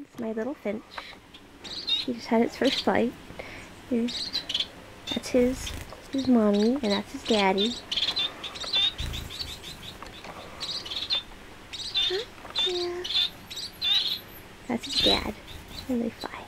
It's my little finch. He just had its first flight. Here's, that's his, his mommy, and that's his daddy. Yeah. That's his dad. And they fly.